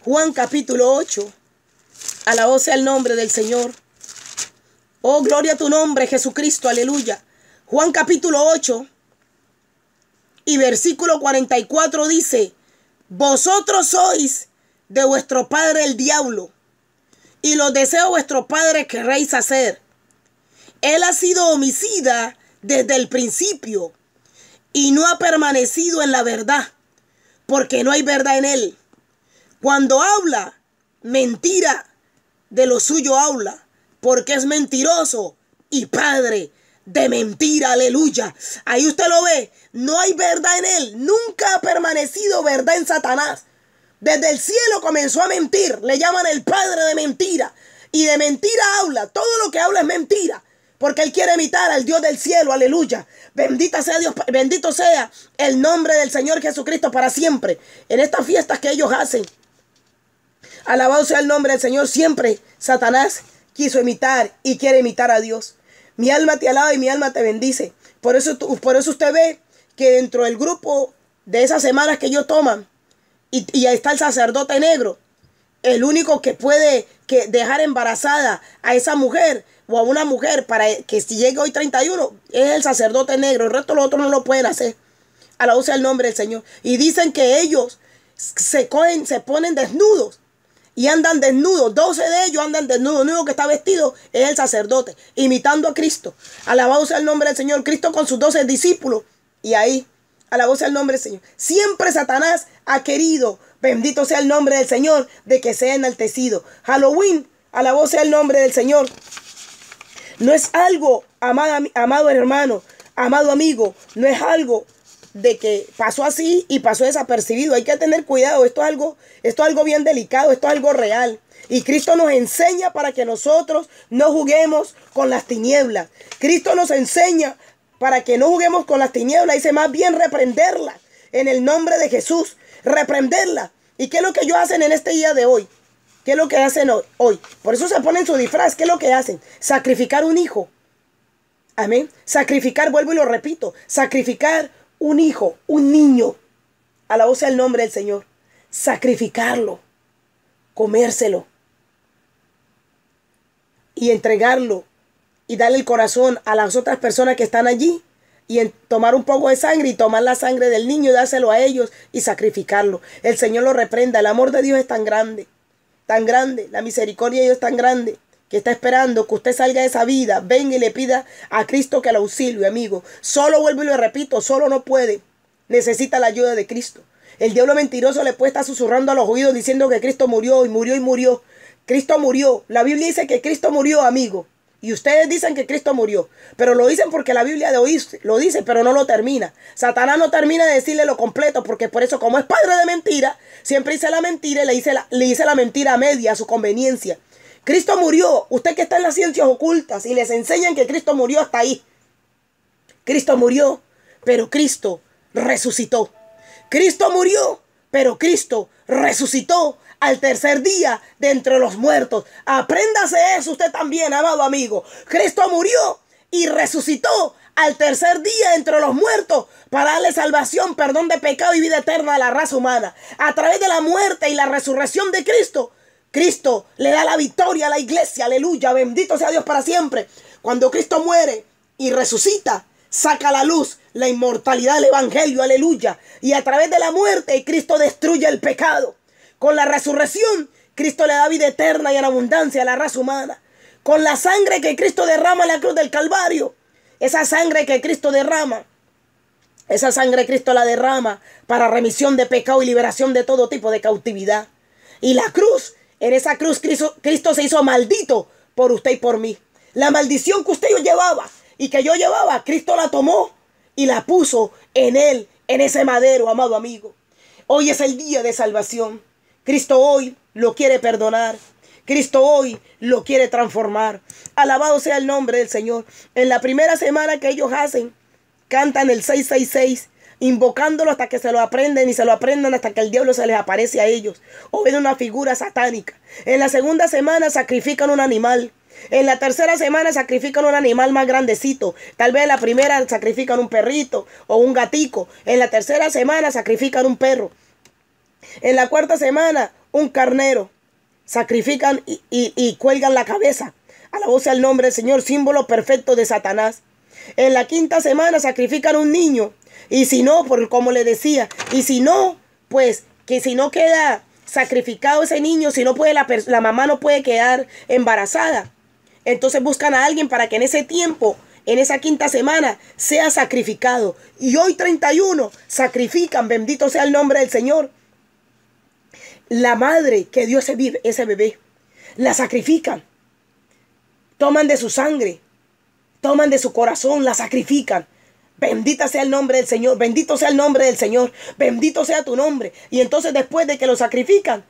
Juan capítulo 8 Alabado sea el nombre del Señor. Oh, gloria a tu nombre, Jesucristo, aleluya. Juan capítulo 8 y versículo 44 dice, vosotros sois de vuestro padre el diablo, y los deseos de vuestro padre querréis hacer. Él ha sido homicida desde el principio y no ha permanecido en la verdad, porque no hay verdad en él. Cuando habla mentira, de lo suyo habla, porque es mentiroso y padre de mentira, aleluya. Ahí usted lo ve, no hay verdad en él, nunca ha permanecido verdad en Satanás. Desde el cielo comenzó a mentir, le llaman el padre de mentira. Y de mentira habla, todo lo que habla es mentira. Porque él quiere imitar al Dios del cielo, aleluya. Bendita sea Dios, bendito sea el nombre del Señor Jesucristo para siempre. En estas fiestas que ellos hacen, Alabado sea el nombre del Señor. Siempre Satanás quiso imitar y quiere imitar a Dios. Mi alma te alaba y mi alma te bendice. Por eso, por eso usted ve que dentro del grupo de esas semanas que ellos toman, y, ahí está el sacerdote negro, el único que puede que dejar embarazada a esa mujer o a una mujer para que si llegue hoy 31 es el sacerdote negro. El resto de los otros no lo pueden hacer. Alabado sea el nombre del Señor. Y dicen que ellos se cogen, se ponen desnudos y andan desnudos. 12 de ellos andan desnudos. El único que está vestido es el sacerdote, imitando a Cristo. Alabado sea el nombre del Señor. Cristo con sus 12 discípulos. Y ahí, alabado sea el nombre del Señor. Siempre Satanás ha querido, bendito sea el nombre del Señor, de que sea enaltecido. Halloween, alabado sea el nombre del Señor. No es algo, amado hermano, amado amigo, no es algo de que pasó así y pasó desapercibido. Hay que tener cuidado. Esto es algo, esto es algo bien delicado, esto es algo real. Y Cristo nos enseña para que nosotros no juguemos con las tinieblas. Cristo nos enseña para que no juguemos con las tinieblas. Dice más bien reprenderlas en el nombre de Jesús. Reprenderlas. ¿Y qué es lo que ellos hacen en este día de hoy? ¿Qué es lo que hacen hoy? Por eso se ponen su disfraz. ¿Qué es lo que hacen? Sacrificar un hijo. Amén. Sacrificar, vuelvo y lo repito, sacrificar un hijo, un niño, a la voz del nombre del Señor, sacrificarlo, comérselo y entregarlo y darle el corazón a las otras personas que están allí y en tomar un poco de sangre y tomar la sangre del niño y dárselo a ellos y sacrificarlo. El Señor lo reprenda. El amor de Dios es tan grande, tan grande. La misericordia de Dios es tan grande que está esperando que usted salga de esa vida, venga y le pida a Cristo que lo auxilie, amigo. Solo vuelvo y lo repito, solo no puede. Necesita la ayuda de Cristo. El diablo mentiroso le puede estar susurrando a los oídos diciendo que Cristo murió y murió y murió. Cristo murió. La Biblia dice que Cristo murió, amigo. Y ustedes dicen que Cristo murió, pero lo dicen porque la Biblia de hoy lo dice, pero no lo termina. Satanás no termina de decirle lo completo, porque por eso, como es padre de mentira, siempre dice la mentira y le dice la, le dice la mentira a media, a su conveniencia. Cristo murió. Usted que está en las ciencias ocultas y les enseñan que Cristo murió hasta ahí. Cristo murió, pero Cristo resucitó. Cristo murió, pero Cristo resucitó al tercer día de entre los muertos. Apréndase eso usted también, amado amigo. Cristo murió y resucitó al tercer día entre los muertos para darle salvación, perdón de pecado y vida eterna a la raza humana. A través de la muerte y la resurrección de Cristo, Cristo le da la victoria a la iglesia, aleluya, bendito sea Dios para siempre. Cuando Cristo muere y resucita, saca a la luz la inmortalidad del Evangelio, aleluya. Y a través de la muerte, Cristo destruye el pecado. Con la resurrección, Cristo le da vida eterna y en abundancia a la raza humana. Con la sangre que Cristo derrama en la cruz del Calvario, esa sangre que Cristo derrama, esa sangre Cristo la derrama para remisión de pecado y liberación de todo tipo de cautividad. Y la cruz en esa cruz Cristo, se hizo maldito por usted y por mí. La maldición que usted yo llevaba y que yo llevaba, Cristo la tomó y la puso en él, en ese madero, amado amigo. Hoy es el día de salvación. Cristo hoy lo quiere perdonar. Cristo hoy lo quiere transformar. Alabado sea el nombre del Señor. En la primera semana que ellos hacen, cantan el 666 invocándolo hasta que se lo aprenden y se lo aprendan hasta que el diablo se les aparece a ellos. O ven una figura satánica. En la segunda semana sacrifican un animal. En la tercera semana sacrifican un animal más grandecito. Tal vez en la primera sacrifican un perrito o un gatico. En la tercera semana sacrifican un perro. En la cuarta semana un carnero. Sacrifican y, y cuelgan la cabeza. A la voz del nombre del Señor, símbolo perfecto de Satanás. En la quinta semana sacrifican un niño. Y si no, por como le decía, y si no, pues que si no queda sacrificado ese niño, si no puede la, la mamá no puede quedar embarazada. Entonces buscan a alguien para que en ese tiempo, en esa quinta semana, sea sacrificado. Y hoy 31 sacrifican, bendito sea el nombre del Señor. La madre que dio ese, ese bebé, la sacrifican. Toman de su sangre, toman de su corazón, la sacrifican. Bendita sea el nombre del Señor, bendito sea el nombre del Señor, bendito sea tu nombre. Y entonces después de que lo sacrifican,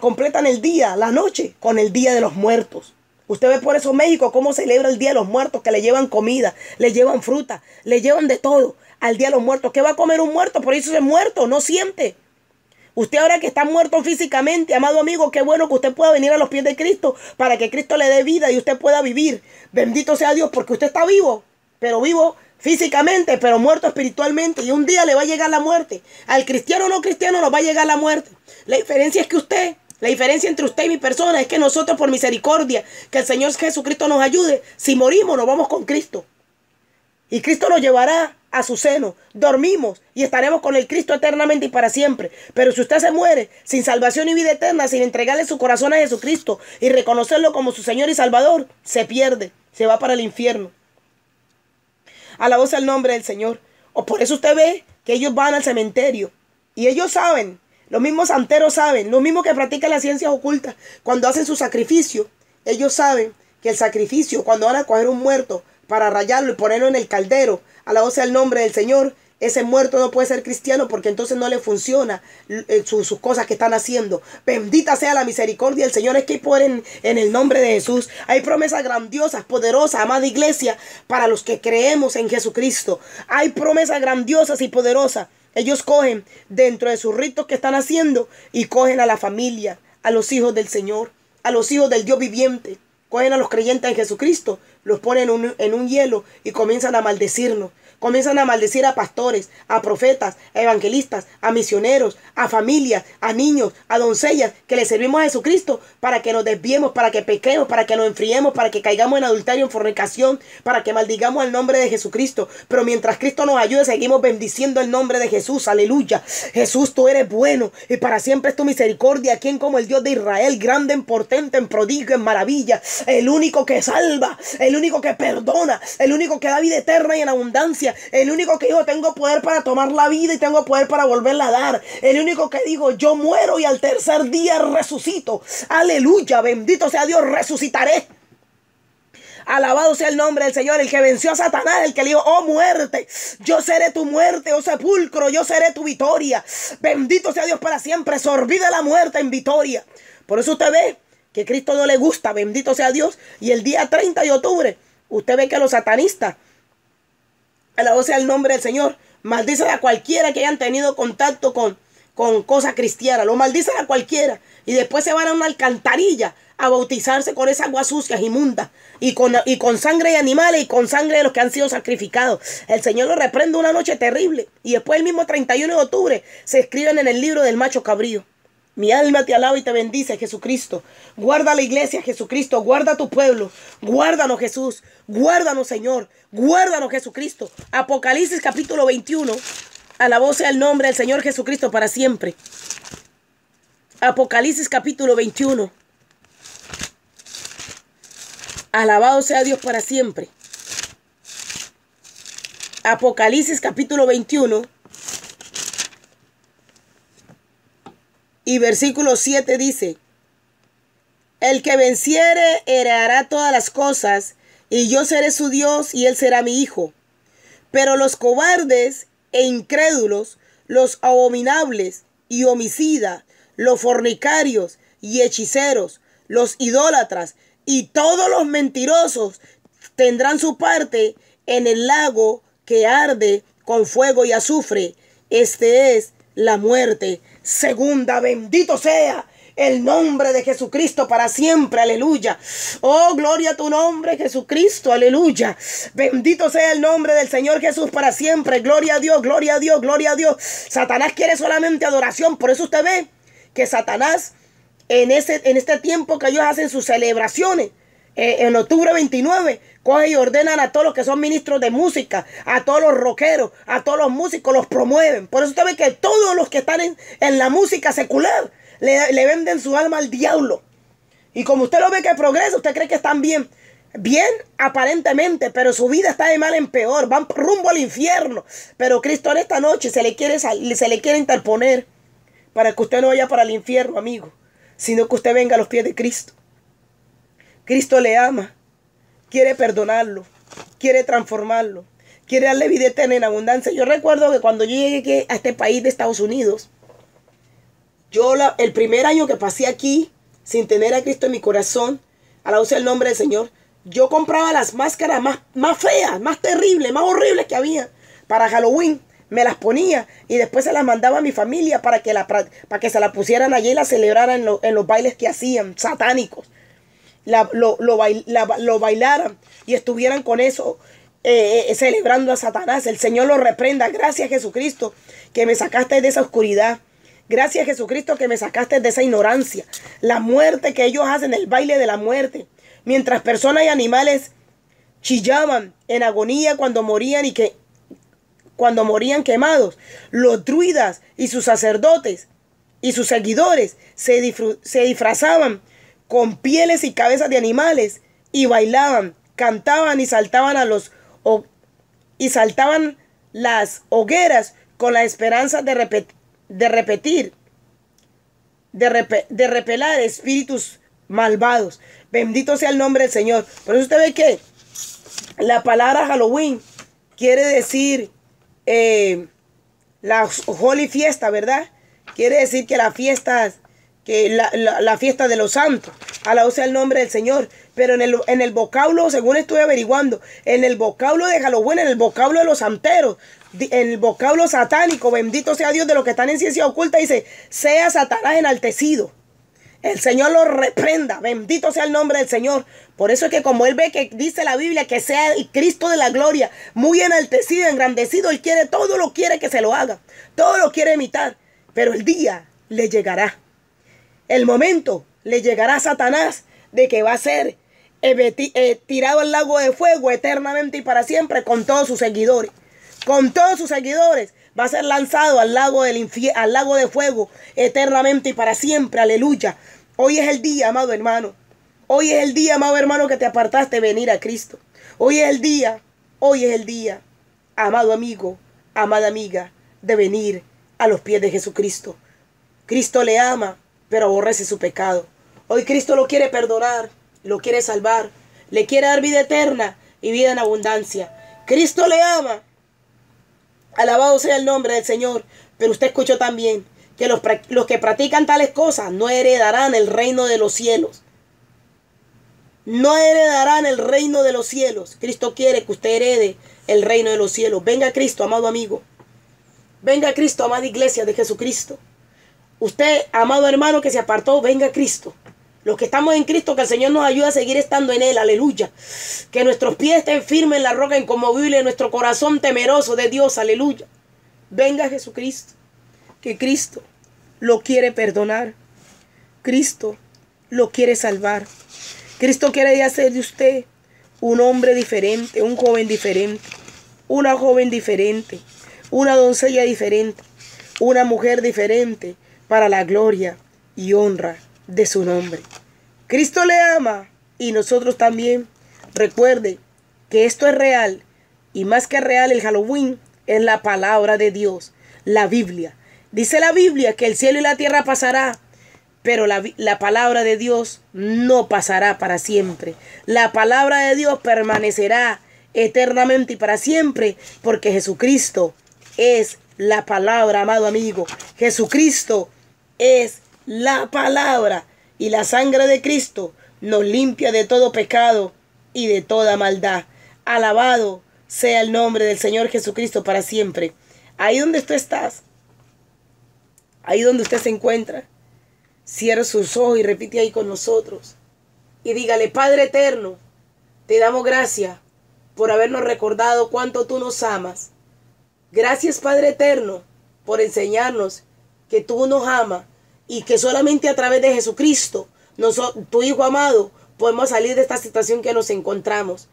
completan el día, la noche, con el Día de los Muertos. Usted ve por eso México cómo celebra el Día de los Muertos, que le llevan comida, le llevan fruta, le llevan de todo al Día de los Muertos. ¿Qué va a comer un muerto? Por eso es muerto, no siente. Usted ahora que está muerto físicamente, amado amigo, qué bueno que usted pueda venir a los pies de Cristo para que Cristo le dé vida y usted pueda vivir. Bendito sea Dios porque usted está vivo, pero vivo físicamente, pero muerto espiritualmente. Y un día le va a llegar la muerte. Al cristiano o no cristiano nos va a llegar la muerte. La diferencia es que usted, la diferencia entre usted y mi persona es que nosotros por misericordia, que el Señor Jesucristo nos ayude, si morimos nos vamos con Cristo. Y Cristo nos llevará a su seno. Dormimos y estaremos con el Cristo eternamente y para siempre. Pero si usted se muere sin salvación y vida eterna, sin entregarle su corazón a Jesucristo y reconocerlo como su Señor y Salvador, se pierde, se va para el infierno. Alabó sea el nombre del Señor. O por eso usted ve que ellos van al cementerio. Y ellos saben, los mismos santeros saben, los mismos que practican las ciencias ocultas, cuando hacen su sacrificio, ellos saben que el sacrificio, cuando van a coger un muerto para rayarlo y ponerlo en el caldero, alabó sea el nombre del Señor, ese muerto no puede ser cristiano porque entonces no le funciona eh, sus, cosas que están haciendo. Bendita sea la misericordia del Señor. Es que hay poder en, en, el nombre de Jesús. Hay promesas grandiosas, poderosas, amada iglesia, para los que creemos en Jesucristo. Hay promesas grandiosas y poderosas. Ellos cogen dentro de sus ritos que están haciendo y cogen a la familia, a los hijos del Señor, a los hijos del Dios viviente. Cogen a los creyentes en Jesucristo, los ponen en un, en un hielo y comienzan a maldecirnos. Comienzan a maldecir a pastores, a profetas, a evangelistas, a misioneros, a familias, a niños, a doncellas que le servimos a Jesucristo para que nos desviemos, para que pequemos, para que nos enfriemos, para que caigamos en adulterio, en fornicación, para que maldigamos al nombre de Jesucristo. Pero mientras Cristo nos ayude, seguimos bendiciendo el nombre de Jesús. Aleluya. Jesús, tú eres bueno y para siempre es tu misericordia. Quien como el Dios de Israel, grande en portento, en prodigio, en maravilla, el único que salva, el único que perdona, el único que da vida eterna y en abundancia el único que dijo, tengo poder para tomar la vida y tengo poder para volverla a dar. El único que dijo, yo muero y al tercer día resucito. Aleluya, bendito sea Dios, resucitaré. Alabado sea el nombre del Señor, el que venció a Satanás, el que le dijo, oh muerte, yo seré tu muerte, oh sepulcro, yo seré tu victoria. Bendito sea Dios para siempre, sorbide la muerte en victoria. Por eso usted ve que Cristo no le gusta, bendito sea Dios. Y el día 30 de octubre, usted ve que los satanistas Alabado sea el nombre del Señor. Maldicen a cualquiera que hayan tenido contacto con, con cosas cristianas. Lo maldicen a cualquiera. Y después se van a una alcantarilla a bautizarse con esas aguas sucias, inmundas. Y con, y con sangre de animales y con sangre de los que han sido sacrificados. El Señor lo reprende una noche terrible. Y después el mismo 31 de octubre se escriben en el libro del macho cabrío. Mi alma te alaba y te bendice, Jesucristo. Guarda la iglesia, Jesucristo. Guarda tu pueblo. Guárdanos, Jesús. Guárdanos, Señor. Guárdanos, Jesucristo. Apocalipsis capítulo 21. Alabado sea el nombre del Señor Jesucristo para siempre. Apocalipsis capítulo 21. Alabado sea Dios para siempre. Apocalipsis capítulo 21 y versículo 7 dice, el que venciere heredará todas las cosas, y yo seré su Dios y él será mi hijo. Pero los cobardes e incrédulos, los abominables y homicidas, los fornicarios y hechiceros, los idólatras y todos los mentirosos tendrán su parte en el lago que arde con fuego y azufre. Este es la muerte segunda. Bendito sea el nombre de Jesucristo para siempre, aleluya. Oh, gloria a tu nombre, Jesucristo, aleluya. Bendito sea el nombre del Señor Jesús para siempre. Gloria a Dios, gloria a Dios, gloria a Dios. Satanás quiere solamente adoración, por eso usted ve que Satanás en, ese, en este tiempo que ellos hacen sus celebraciones, eh, en octubre 29, coge y ordenan a todos los que son ministros de música, a todos los rockeros, a todos los músicos, los promueven. Por eso usted ve que todos los que están en, en la música secular le, le, venden su alma al diablo. Y como usted lo ve que progresa, usted cree que están bien. Bien, aparentemente, pero su vida está de mal en peor. Van rumbo al infierno. Pero Cristo en esta noche se le quiere, se le quiere interponer para que usted no vaya para el infierno, amigo, sino que usted venga a los pies de Cristo. Cristo le ama, quiere perdonarlo, quiere transformarlo, quiere darle vida eterna en abundancia. Yo recuerdo que cuando yo llegué a este país de Estados Unidos, yo el primer año que pasé aquí, sin tener a Cristo en mi corazón, a la del nombre del Señor, yo compraba las máscaras más, más feas, más terribles, más horribles que había para Halloween. Me las ponía y después se las mandaba a mi familia para que, la, para que se la pusieran allí y la celebraran en, en los bailes que hacían, satánicos lo, lo, bailaran y estuvieran con eso eh, eh, celebrando a Satanás. El Señor lo reprenda. Gracias Jesucristo que me sacaste de esa oscuridad. Gracias Jesucristo que me sacaste de esa ignorancia. La muerte que ellos hacen, el baile de la muerte. Mientras personas y animales chillaban en agonía cuando morían y que cuando morían quemados. Los druidas y sus sacerdotes y sus seguidores se, se disfrazaban con pieles y cabezas de animales y bailaban, cantaban y saltaban a los y saltaban las hogueras con la esperanza de, de repetir, de, de repelar espíritus malvados. Bendito sea el nombre del Señor. Por eso usted ve que la palabra Halloween quiere decir eh, la holy fiesta, ¿verdad? Quiere decir que las fiestas que la, la, fiesta de los santos. Alabado sea el nombre del Señor. Pero en el, en el vocablo, según estoy averiguando, en el vocablo de Halloween, en el vocablo de los santeros, en el vocablo satánico, bendito sea Dios de los que están en ciencia oculta, dice, sea Satanás enaltecido. El Señor lo reprenda. Bendito sea el nombre del Señor. Por eso es que como Él ve que dice la Biblia que sea el Cristo de la gloria, muy enaltecido, engrandecido, Él quiere, todo lo quiere que se lo haga. Todo lo quiere imitar. Pero el día le llegará el momento le llegará a Satanás de que va a ser eh, eh, tirado al lago de fuego eternamente y para siempre con todos sus seguidores. Con todos sus seguidores va a ser lanzado al lago, del al lago de fuego eternamente y para siempre. Aleluya. Hoy es el día, amado hermano. Hoy es el día, amado hermano, que te apartaste de venir a Cristo. Hoy es el día, hoy es el día, amado amigo, amada amiga, de venir a los pies de Jesucristo. Cristo le ama pero aborrece su pecado. Hoy Cristo lo quiere perdonar, lo quiere salvar, le quiere dar vida eterna y vida en abundancia. Cristo le ama. Alabado sea el nombre del Señor. Pero usted escuchó también que los, los que practican tales cosas no heredarán el reino de los cielos. No heredarán el reino de los cielos. Cristo quiere que usted herede el reino de los cielos. Venga Cristo, amado amigo. Venga Cristo, amada iglesia de Jesucristo. Usted, amado hermano que se apartó, venga Cristo. Los que estamos en Cristo, que el Señor nos ayude a seguir estando en Él, aleluya. Que nuestros pies estén firmes en la roca inconmovible, nuestro corazón temeroso de Dios, aleluya. Venga Jesucristo, que Cristo lo quiere perdonar. Cristo lo quiere salvar. Cristo quiere hacer de usted un hombre diferente, un joven diferente, una joven diferente, una doncella diferente, una mujer diferente para la gloria y honra de su nombre. Cristo le ama y nosotros también. Recuerde que esto es real y más que real el Halloween es la palabra de Dios, la Biblia. Dice la Biblia que el cielo y la tierra pasará, pero la, la, palabra de Dios no pasará para siempre. La palabra de Dios permanecerá eternamente y para siempre, porque Jesucristo es la palabra, amado amigo. Jesucristo es la palabra y la sangre de Cristo nos limpia de todo pecado y de toda maldad. Alabado sea el nombre del Señor Jesucristo para siempre. Ahí donde tú estás, ahí donde usted se encuentra, cierra sus ojos y repite ahí con nosotros. Y dígale, Padre eterno, te damos gracias por habernos recordado cuánto tú nos amas. Gracias, Padre eterno, por enseñarnos que tú nos amas y que solamente a través de Jesucristo, tu Hijo amado, podemos salir de esta situación que nos encontramos.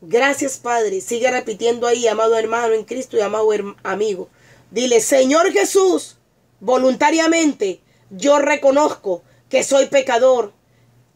Gracias, Padre. Sigue repitiendo ahí, amado hermano en Cristo y amado amigo. Dile, Señor Jesús, voluntariamente yo reconozco que soy pecador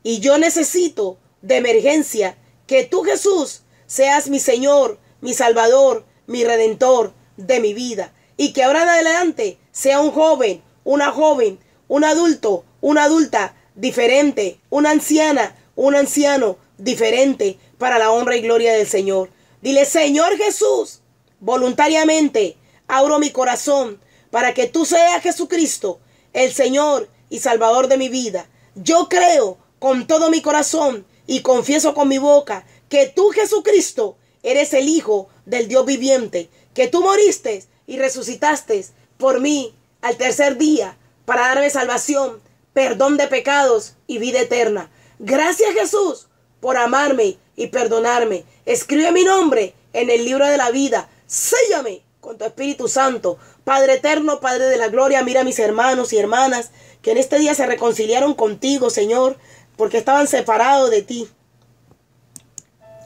y yo necesito de emergencia que tú, Jesús, seas mi Señor, mi Salvador, mi Redentor de mi vida. Y que ahora en adelante sea un joven, una joven, un adulto, una adulta diferente, una anciana, un anciano diferente para la honra y gloria del Señor. Dile, Señor Jesús, voluntariamente abro mi corazón para que tú seas Jesucristo, el Señor y Salvador de mi vida. Yo creo con todo mi corazón y confieso con mi boca que tú, Jesucristo, eres el Hijo del Dios viviente, que tú moriste y resucitaste por mí al tercer día para darme salvación, perdón de pecados y vida eterna. Gracias Jesús por amarme y perdonarme. Escribe mi nombre en el libro de la vida. Séllame con tu Espíritu Santo. Padre eterno, Padre de la gloria, mira a mis hermanos y hermanas que en este día se reconciliaron contigo, Señor, porque estaban separados de ti.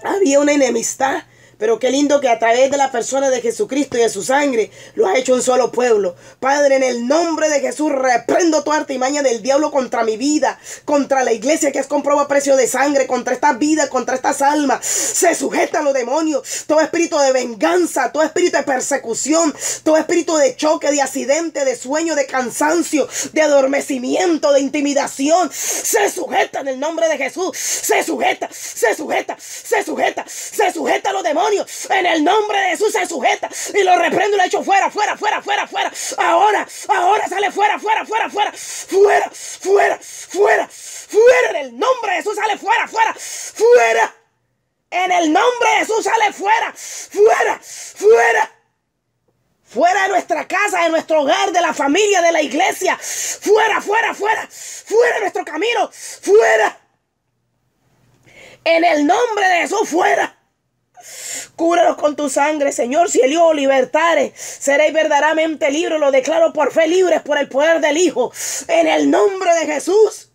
Había una enemistad pero qué lindo que a través de la persona de Jesucristo y de su sangre lo ha hecho un solo pueblo. Padre, en el nombre de Jesús reprendo tu artimaña del diablo contra mi vida, contra la iglesia que has comprado a precio de sangre, contra esta vida, contra estas almas. Se sujeta a los demonios. Todo espíritu de venganza, todo espíritu de persecución, todo espíritu de choque, de accidente, de sueño, de cansancio, de adormecimiento, de intimidación. Se sujeta en el nombre de Jesús. Se sujeta, se sujeta, se sujeta, se sujeta a los demonios en el nombre de Jesús se sujeta y lo reprendo y lo echo fuera, fuera, fuera, fuera, fuera. Ahora, ahora sale fuera, fuera, fuera, fuera, fuera, fuera, fuera, fuera. En el nombre de Jesús sale fuera, fuera, fuera. En el nombre de Jesús sale fuera, fuera, fuera. Fuera de nuestra casa, de nuestro hogar, de la familia, de la iglesia. Fuera, fuera, fuera. Fuera de nuestro camino. Fuera. En el nombre de Jesús, fuera. Cúralos con tu sangre, Señor. Si el Hijo libertare, seréis verdaderamente libres. Lo declaro por fe libres por el poder del Hijo. En el nombre de Jesús.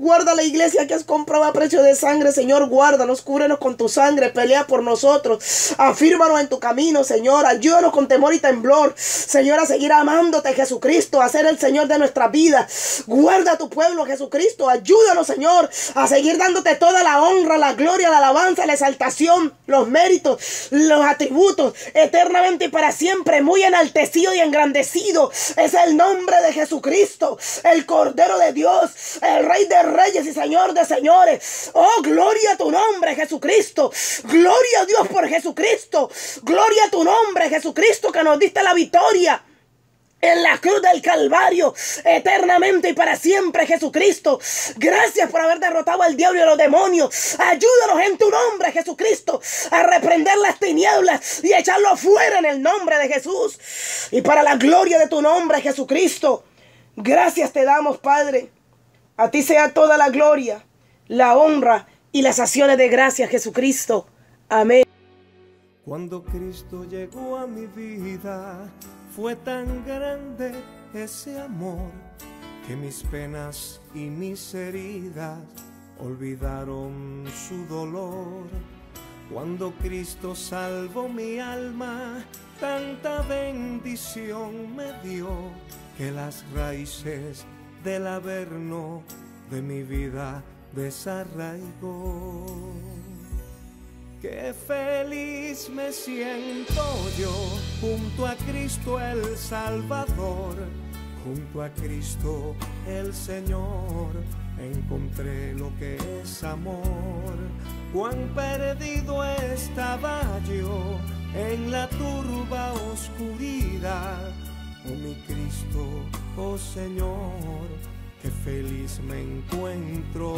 Guarda la iglesia que has comprado a precio de sangre, Señor. Guárdanos, cúbrenos con tu sangre. Pelea por nosotros. Afírmanos en tu camino, Señor. Ayúdanos con temor y temblor. Señor, a seguir amándote, Jesucristo. A ser el Señor de nuestra vida. Guarda a tu pueblo, Jesucristo. Ayúdanos, Señor, a seguir dándote toda la honra, la gloria, la alabanza, la exaltación, los méritos, los atributos. Eternamente y para siempre. Muy enaltecido y engrandecido. Es el nombre de Jesucristo. El Cordero de Dios. El Rey de reyes y Señor de señores. Oh, gloria a tu nombre, Jesucristo. Gloria a Dios por Jesucristo. Gloria a tu nombre, Jesucristo, que nos diste la victoria en la cruz del Calvario, eternamente y para siempre, Jesucristo. Gracias por haber derrotado al diablo y a los demonios. Ayúdanos en tu nombre, Jesucristo, a reprender las tinieblas y echarlo fuera en el nombre de Jesús. Y para la gloria de tu nombre, Jesucristo. Gracias te damos, Padre. A ti sea toda la gloria, la honra y las acciones de gracia, Jesucristo. Amén. Cuando Cristo llegó a mi vida, fue tan grande ese amor que mis penas y mis heridas olvidaron su dolor. Cuando Cristo salvó mi alma, tanta bendición me dio que las raíces del averno de mi vida desarraigó. Qué feliz me siento yo junto a Cristo el Salvador, junto a Cristo el Señor, encontré lo que es amor. Cuán perdido estaba yo en la turba oscuridad, oh mi Cristo, oh Señor, qué feliz me encuentro.